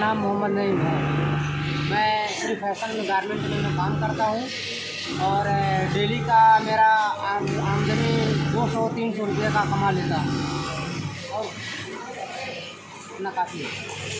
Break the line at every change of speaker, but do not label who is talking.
नाम मोहम्मद नईम है। मैं फ़ैशन में गारमेंट में काम करता हूँ और डेली का मेरा आमदनी दो सौ तीन सौ रुपये का कमा लेता हूँ। और, इतना काफ़ी है।